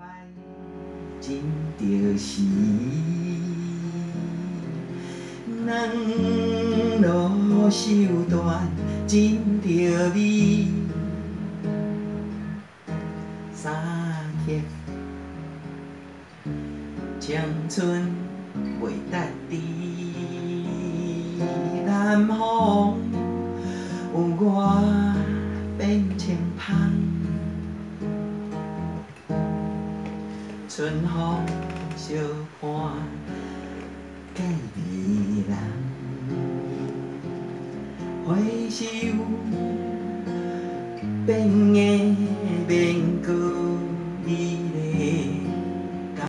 摆真就是两路手段真着美，三刻青春袂当迟，南风有我春风相伴，隔离人，回首变的